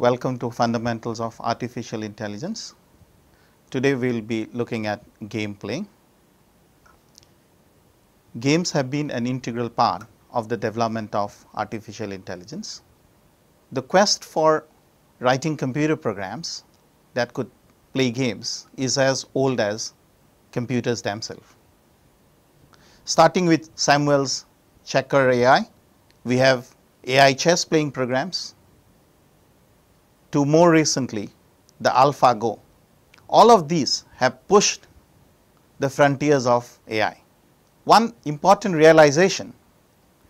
Welcome to Fundamentals of Artificial Intelligence. Today we will be looking at game playing. Games have been an integral part of the development of artificial intelligence. The quest for writing computer programs that could play games is as old as computers themselves. Starting with Samuel's checker AI, we have AI chess playing programs to more recently the AlphaGo. All of these have pushed the frontiers of AI. One important realization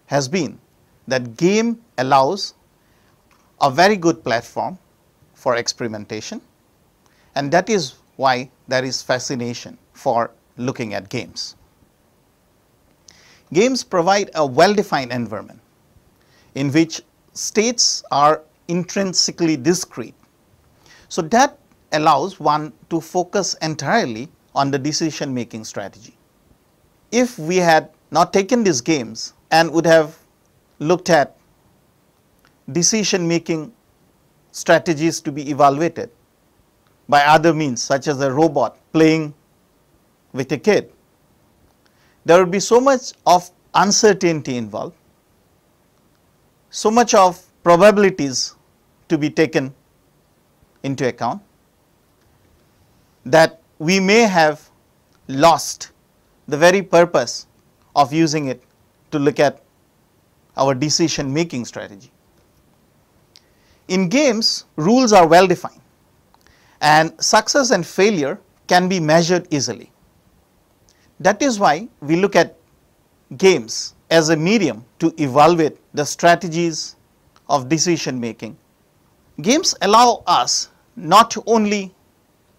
has been that game allows a very good platform for experimentation and that is why there is fascination for looking at games. Games provide a well defined environment in which states are intrinsically discrete. So, that allows one to focus entirely on the decision making strategy. If we had not taken these games and would have looked at decision making strategies to be evaluated by other means such as a robot playing with a kid, there would be so much of uncertainty involved, so much of probabilities to be taken into account that we may have lost the very purpose of using it to look at our decision making strategy. In games, rules are well defined and success and failure can be measured easily. That is why we look at games as a medium to evaluate the strategies of decision making Games allow us not only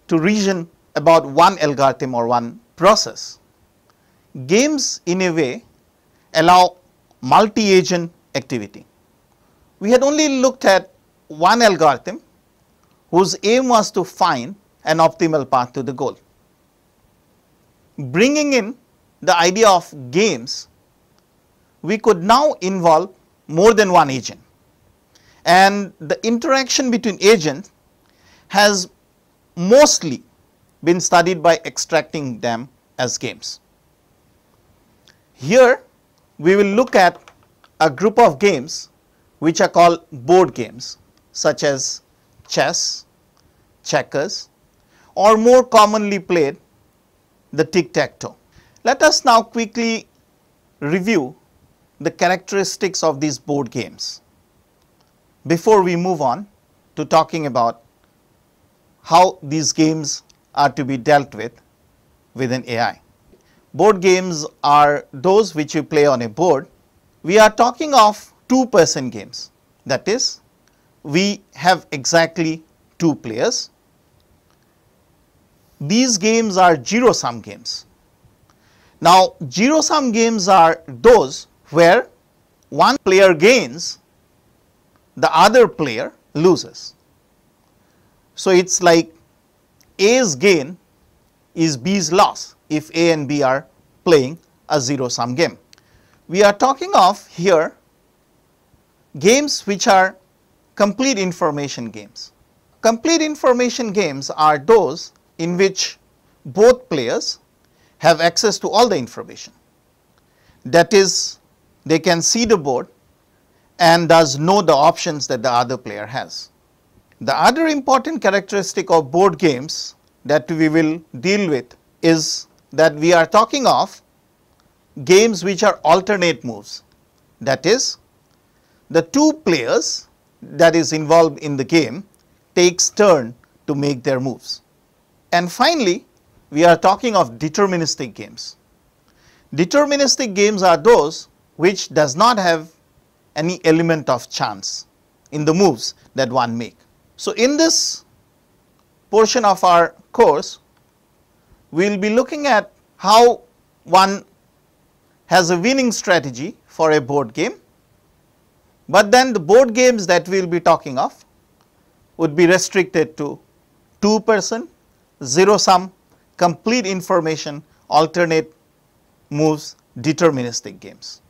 to reason about one algorithm or one process, games in a way allow multi-agent activity. We had only looked at one algorithm whose aim was to find an optimal path to the goal. Bringing in the idea of games, we could now involve more than one agent and the interaction between agents has mostly been studied by extracting them as games. Here we will look at a group of games which are called board games such as chess, checkers or more commonly played the tic-tac-toe. Let us now quickly review the characteristics of these board games before we move on to talking about how these games are to be dealt with within AI. Board games are those which you play on a board. We are talking of two person games that is we have exactly two players. These games are zero sum games. Now, zero sum games are those where one player gains the other player loses. So, it is like A's gain is B's loss if A and B are playing a zero sum game. We are talking of here games which are complete information games. Complete information games are those in which both players have access to all the information. That is they can see the board, and does know the options that the other player has. The other important characteristic of board games that we will deal with is that we are talking of games which are alternate moves. That is, the two players that is involved in the game takes turn to make their moves. And finally, we are talking of deterministic games. Deterministic games are those which does not have any element of chance in the moves that one make. So, in this portion of our course, we will be looking at how one has a winning strategy for a board game, but then the board games that we will be talking of would be restricted to 2 person, 0 sum, complete information, alternate moves, deterministic games.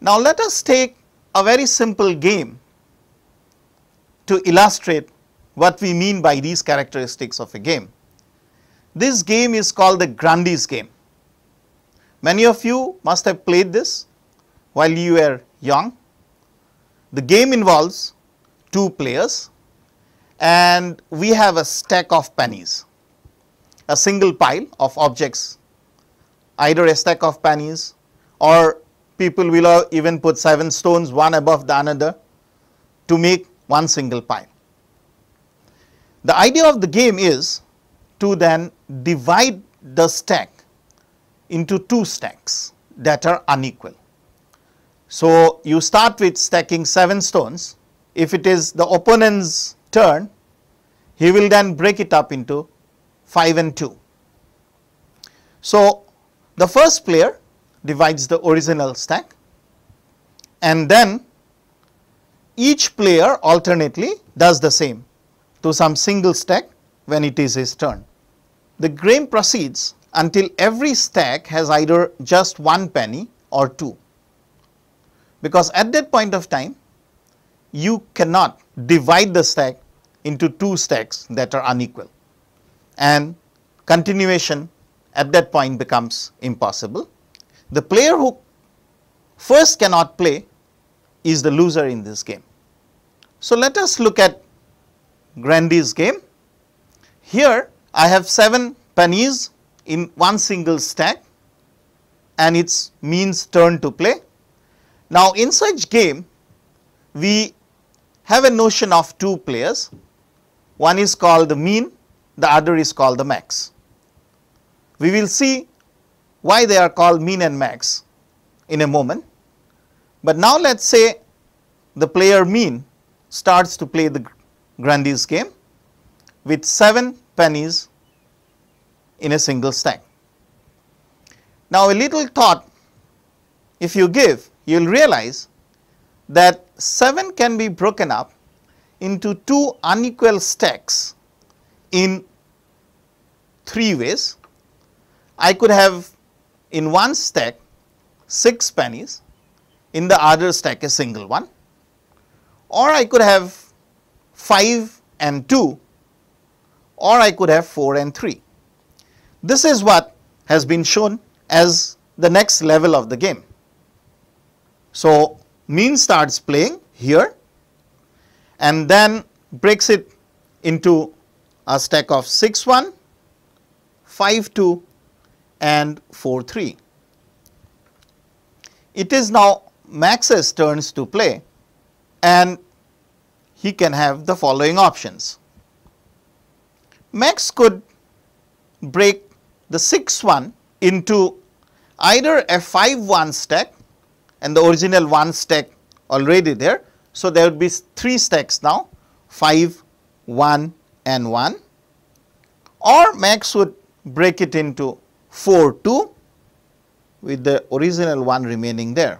Now, let us take a very simple game to illustrate what we mean by these characteristics of a game. This game is called the Grundy's game. Many of you must have played this while you were young. The game involves two players and we have a stack of pennies, a single pile of objects, either a stack of pennies or people will even put 7 stones one above the another to make one single pile. The idea of the game is to then divide the stack into two stacks that are unequal. So, you start with stacking 7 stones. If it is the opponent's turn, he will then break it up into 5 and 2. So, the first player divides the original stack and then each player alternately does the same to some single stack when it is his turn. The game proceeds until every stack has either just one penny or two, because at that point of time you cannot divide the stack into two stacks that are unequal and continuation at that point becomes impossible. The player who first cannot play is the loser in this game. So, let us look at Grundy's game. Here I have 7 pennies in one single stack and its means turn to play. Now, in such game we have a notion of two players, one is called the mean, the other is called the max. We will see why they are called mean and max in a moment, but now let us say the player mean starts to play the Grundy's game with 7 pennies in a single stack. Now, a little thought if you give you will realize that 7 can be broken up into two unequal stacks in three ways. I could have in one stack 6 pennies, in the other stack a single one or I could have 5 and 2 or I could have 4 and 3. This is what has been shown as the next level of the game. So, mean starts playing here and then breaks it into a stack of 6 1, 5 2 and 4 3. It is now Max's turns to play and he can have the following options. Max could break the 6 1 into either a 5 1 stack and the original 1 stack already there. So, there would be 3 stacks now 5, 1 and 1 or Max would break it into 4 2 with the original 1 remaining there.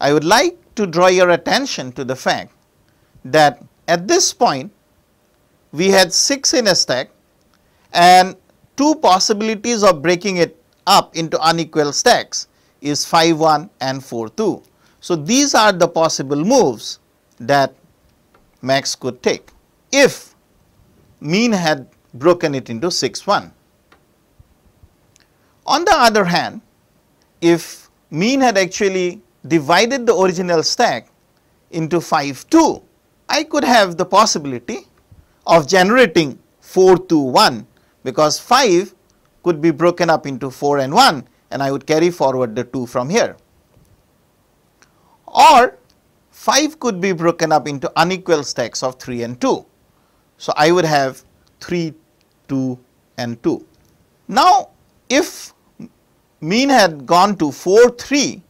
I would like to draw your attention to the fact that at this point we had 6 in a stack and two possibilities of breaking it up into unequal stacks is 5 1 and 4 2. So, these are the possible moves that Max could take if mean had broken it into 6 1. On the other hand, if mean had actually divided the original stack into 5 2, I could have the possibility of generating 4 2 1 because 5 could be broken up into 4 and 1 and I would carry forward the 2 from here. Or 5 could be broken up into unequal stacks of 3 and 2. So, I would have 3, 2 and 2. Now, if mean had gone to 4, 3,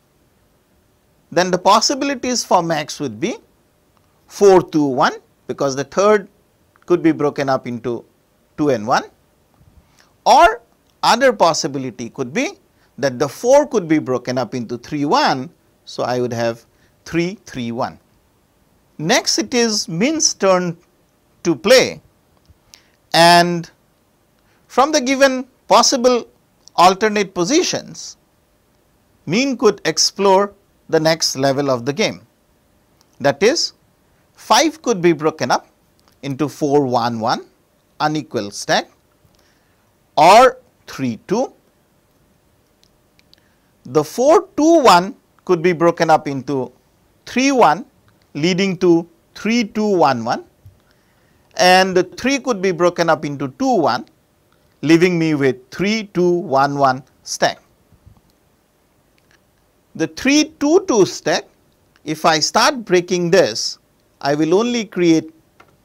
then the possibilities for max would be 4, 2, 1 because the third could be broken up into 2 and 1 or other possibility could be that the 4 could be broken up into 3 1. So, I would have 3 3 1. Next it is Mean's turn to play and from the given possible alternate positions Mean could explore the next level of the game. That is 5 could be broken up into 4 1 1 unequal stack or 3 2. The 4 2 1 could be broken up into 3 1 leading to 3 2 1 1 and the 3 could be broken up into 2 1 leaving me with 3 2 1 1 stack. The 3 2 2 stack if I start breaking this I will only create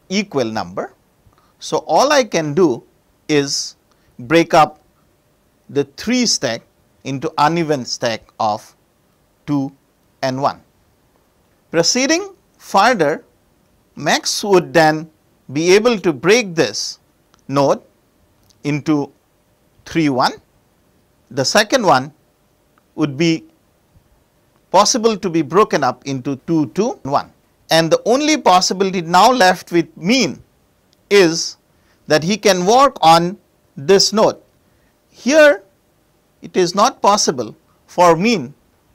equal number. So, all I can do is break up the 3 stack into uneven stack of 2 and 1. Proceeding further, Max would then be able to break this node into 3 1. The second one would be possible to be broken up into 2 2 1 and the only possibility now left with mean is that he can work on this node. Here it is not possible for mean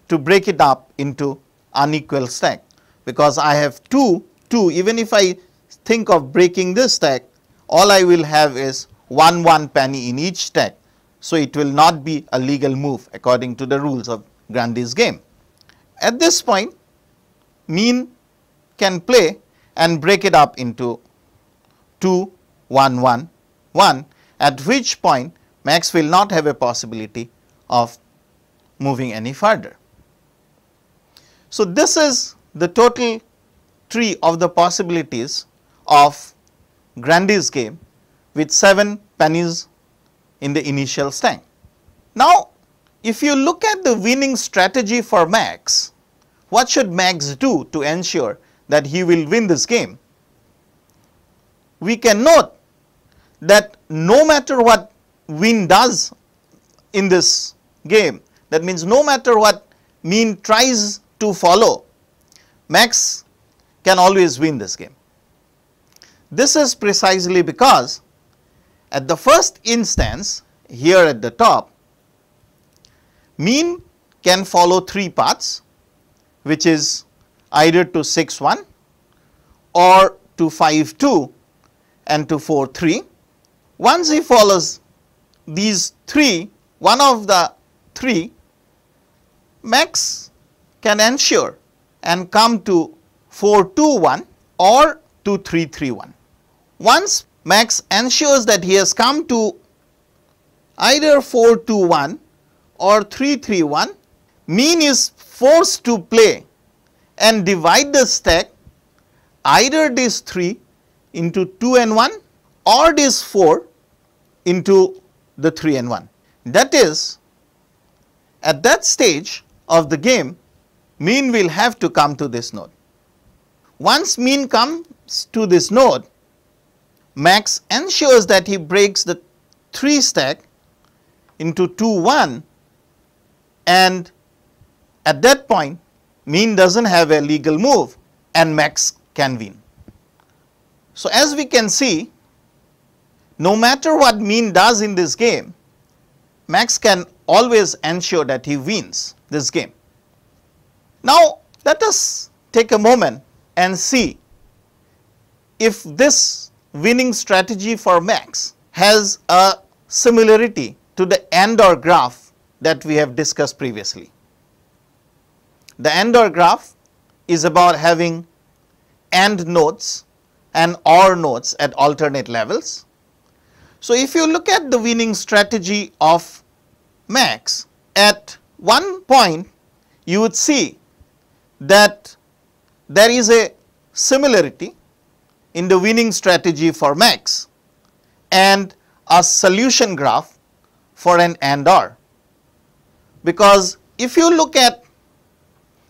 to break it up into unequal stack because I have 2 2 even if I think of breaking this stack all I will have is 1 1 penny in each stack. So, it will not be a legal move according to the rules of Grundy's game. At this point mean can play and break it up into 2, 1, 1, 1 at which point Max will not have a possibility of moving any further. So, this is the total tree of the possibilities of Grundy's game with 7 pennies in the initial stack. Now, if you look at the winning strategy for Max, what should Max do to ensure that he will win this game, we can note that no matter what Win does in this game, that means no matter what Mean tries to follow, Max can always win this game. This is precisely because at the first instance here at the top, Mean can follow three paths which is either to 6 1 or to 5 2 and to 4 3. Once he follows these three, one of the three, Max can ensure and come to 4 2 1 or to 3 3 1. Once Max ensures that he has come to either 4 2 1 or 3 3 1, mean is forced to play and divide the stack either this 3 into 2 and 1 or this 4 into the 3 and 1. That is at that stage of the game mean will have to come to this node. Once mean comes to this node max ensures that he breaks the 3 stack into 2 1 and at that point mean does not have a legal move and max can win. So, as we can see no matter what mean does in this game max can always ensure that he wins this game. Now, let us take a moment and see if this winning strategy for max has a similarity to the AND/OR graph that we have discussed previously. The AND/OR graph is about having AND nodes and OR nodes at alternate levels. So, if you look at the winning strategy of max at one point you would see that there is a similarity in the winning strategy for max and a solution graph for an AND OR. Because if you look at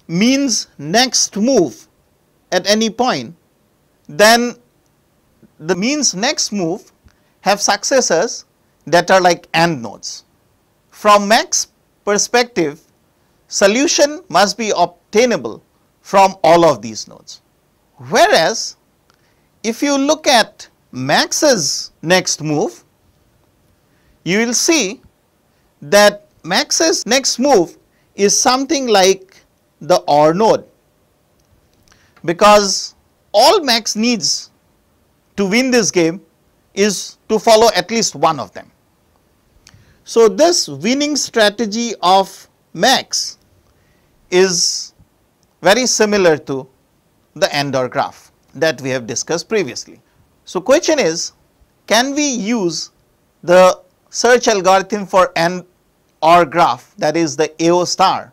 means next move at any point, then the means next move have successors that are like AND nodes. From max perspective, solution must be obtainable from all of these nodes. Whereas, if you look at max's next move, you will see that max's next move is something like the OR node because all max needs to win this game is to follow at least one of them. So, this winning strategy of max is very similar to the AND OR graph that we have discussed previously. So, question is can we use the search algorithm for AND OR graph that is the AO star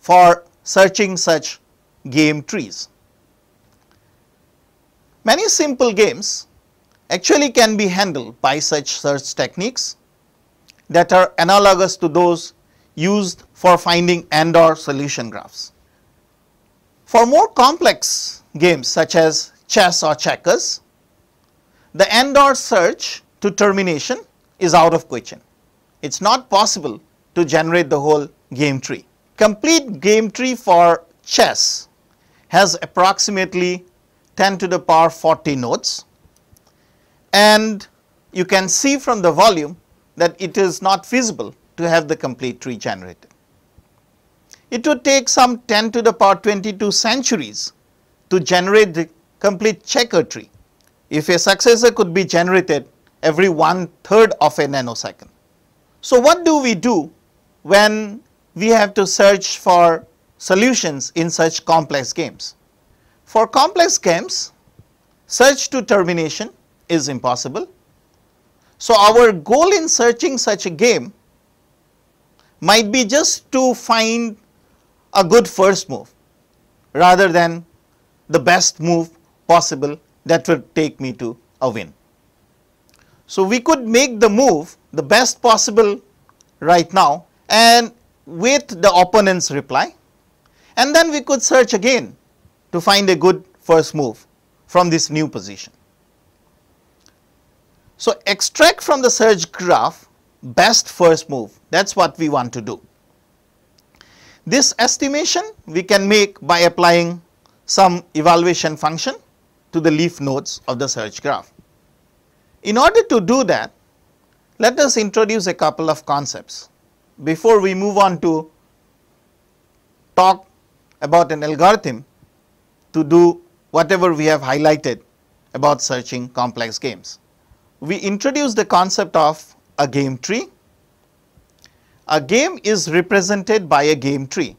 for searching such game trees. Many simple games actually can be handled by such search techniques that are analogous to those used for finding AND OR solution graphs. For more complex games such as chess or checkers, the AND OR search to termination is out of question. It is not possible to generate the whole game tree. Complete game tree for chess has approximately 10 to the power 40 nodes and you can see from the volume that it is not feasible to have the complete tree generated. It would take some 10 to the power 22 centuries to generate the complete checker tree if a successor could be generated every one third of a nanosecond. So, what do we do when we have to search for solutions in such complex games? For complex games, search to termination is impossible. So, our goal in searching such a game might be just to find a good first move rather than the best move possible that will take me to a win. So, we could make the move the best possible right now and wait the opponent's reply and then we could search again to find a good first move from this new position. So, extract from the search graph best first move that is what we want to do. This estimation we can make by applying some evaluation function to the leaf nodes of the search graph. In order to do that, let us introduce a couple of concepts before we move on to talk about an algorithm to do whatever we have highlighted about searching complex games. We introduce the concept of a game tree. A game is represented by a game tree.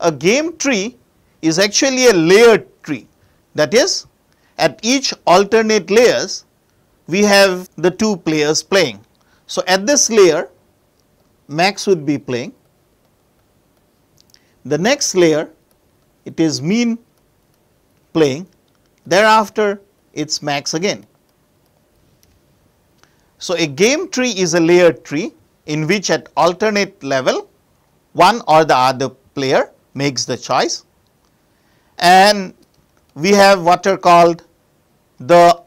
A game tree is actually a layered tree that is at each alternate layers we have the two players playing. So, at this layer max would be playing. The next layer it is mean playing thereafter it is max again. So, a game tree is a layered tree in which at alternate level one or the other player makes the choice and we have what are called the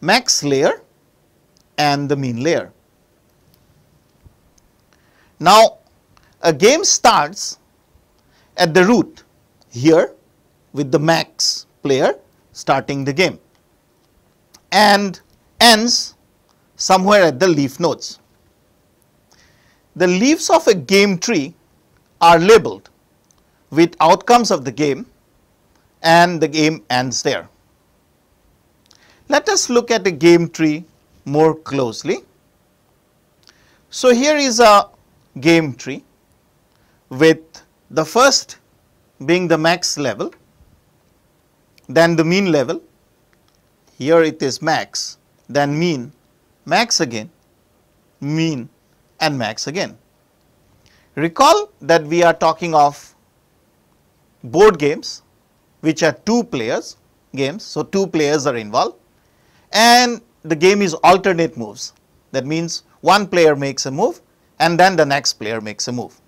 max layer and the mean layer. Now, a game starts at the root here with the max player starting the game and ends somewhere at the leaf nodes. The leaves of a game tree are labeled with outcomes of the game and the game ends there. Let us look at the game tree more closely. So, here is a game tree with the first being the max level, then the mean level, here it is max, then mean, max again, mean and max again. Recall that we are talking of board games which are two players games. So, two players are involved and the game is alternate moves. That means, one player makes a move and then the next player makes a move.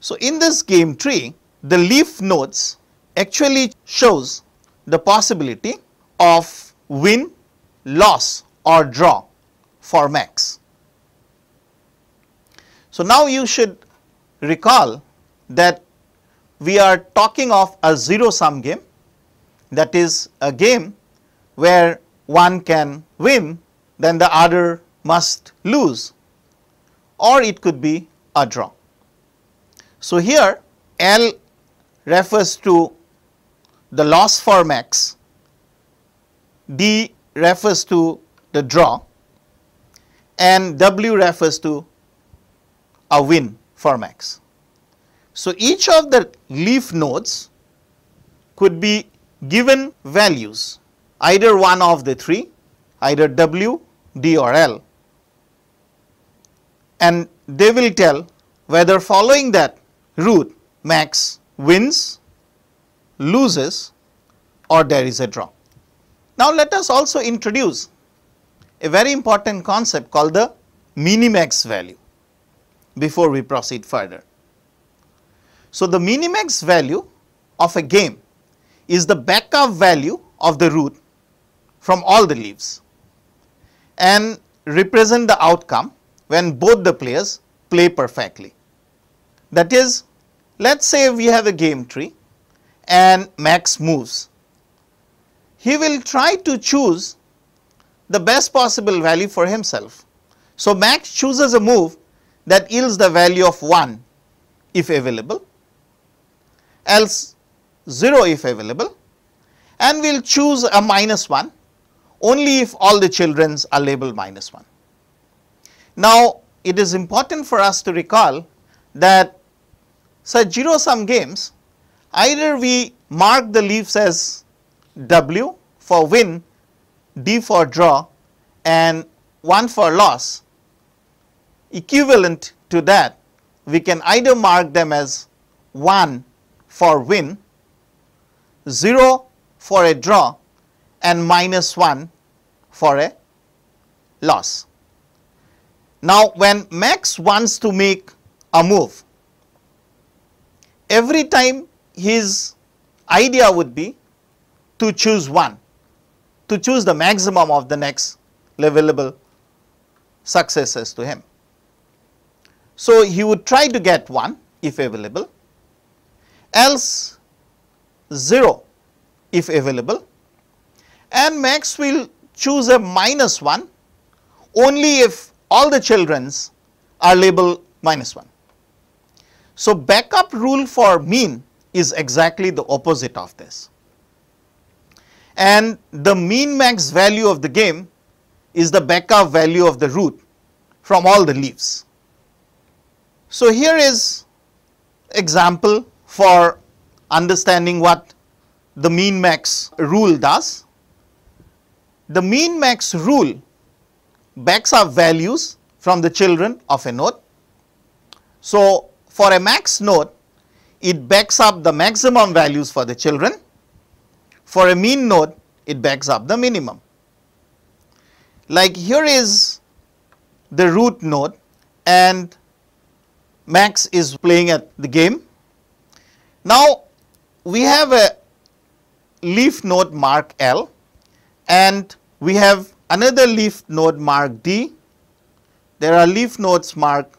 So, in this game tree, the leaf nodes actually shows the possibility of win, loss or draw for max. So, now you should recall that we are talking of a zero sum game that is a game where one can win then the other must lose or it could be a draw. So, here L refers to the loss for max D refers to the draw and W refers to a win for max. So, each of the leaf nodes could be given values either one of the three either W, D or L and they will tell whether following that route max wins, loses or there is a draw. Now, let us also introduce a very important concept called the minimax value before we proceed further. So, the minimax value of a game is the backup value of the root from all the leaves and represent the outcome when both the players play perfectly. That is, let us say we have a game tree and Max moves. He will try to choose the best possible value for himself. So, Max chooses a move that yields the value of 1 if available, else 0 if available and we will choose a minus 1 only if all the children's are labeled minus 1. Now, it is important for us to recall that such zero sum games either we mark the leaves as W for win, D for draw and 1 for loss equivalent to that we can either mark them as 1 for win, 0 for a draw and minus 1 for a loss. Now, when Max wants to make a move, every time his idea would be to choose 1, to choose the maximum of the next available successes to him. So, he would try to get 1 if available, else 0 if available and Max will choose a minus 1 only if all the children's are labeled minus 1. So, backup rule for mean is exactly the opposite of this and the minimax value of the game is the backup value of the root from all the leaves. So, here is example for understanding what the minimax rule does. The minimax rule backs up values from the children of a node. So, for a max node it backs up the maximum values for the children. For a mean node it backs up the minimum. Like here is the root node and Max is playing at the game. Now, we have a leaf node mark L and we have another leaf node mark D. There are leaf nodes mark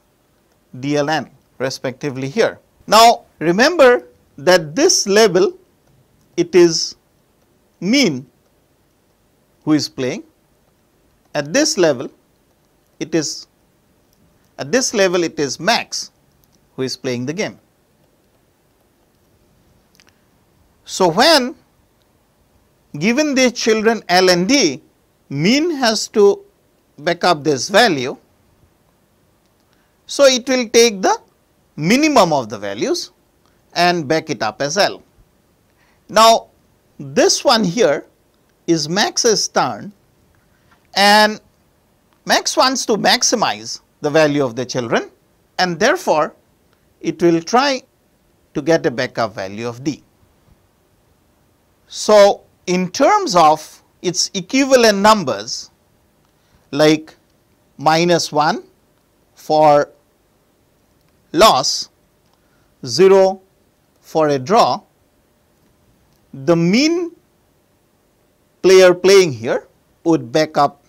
DLN respectively here. Now, remember that this label it is mean who is playing. At this level it is at this level it is max who is playing the game. So, when given these children L and D, mean has to back up this value. So, it will take the minimum of the values and back it up as L. Now, this one here is Max's turn and Max wants to maximize the value of the children and therefore, it will try to get a backup value of d. So, in terms of its equivalent numbers like minus 1 for loss, 0 for a draw, the mean player playing here would back up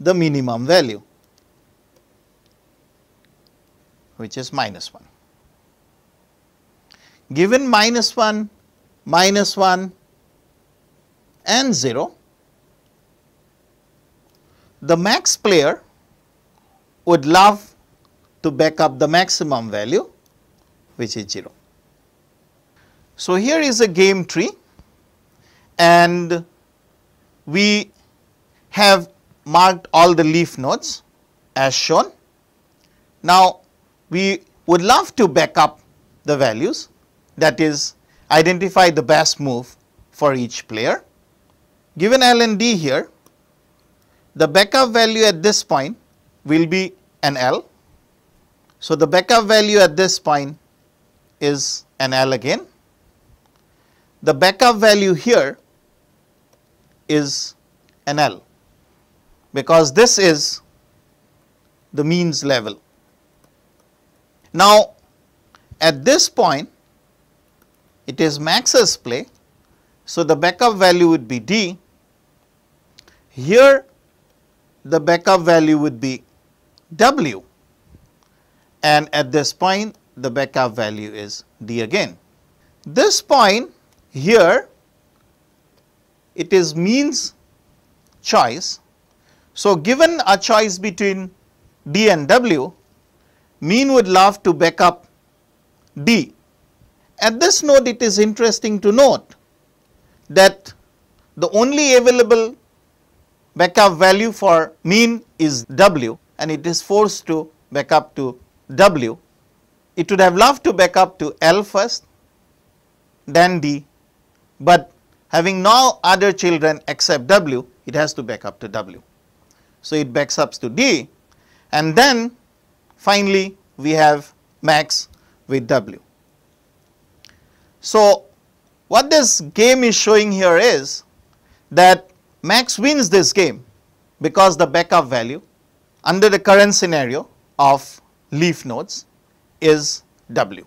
the minimum value which is minus 1 given minus 1, minus 1 and 0, the max player would love to back up the maximum value which is 0. So, here is a game tree and we have marked all the leaf nodes as shown. Now, we would love to back up the values that is identify the best move for each player. Given L and D here, the backup value at this point will be an L. So, the backup value at this point is an L again. The backup value here is an L because this is the means level. Now, at this point it is Max's play. So, the backup value would be D. Here the backup value would be W and at this point the backup value is D again. This point here it is means choice. So, given a choice between D and W, mean would love to back up D. At this node it is interesting to note that the only available backup value for mean is W and it is forced to back up to W. It would have loved to back up to L first then D, but having no other children except W, it has to back up to W. So, it backs up to D and then finally, we have max with W. So, what this game is showing here is that max wins this game because the backup value under the current scenario of leaf nodes is W.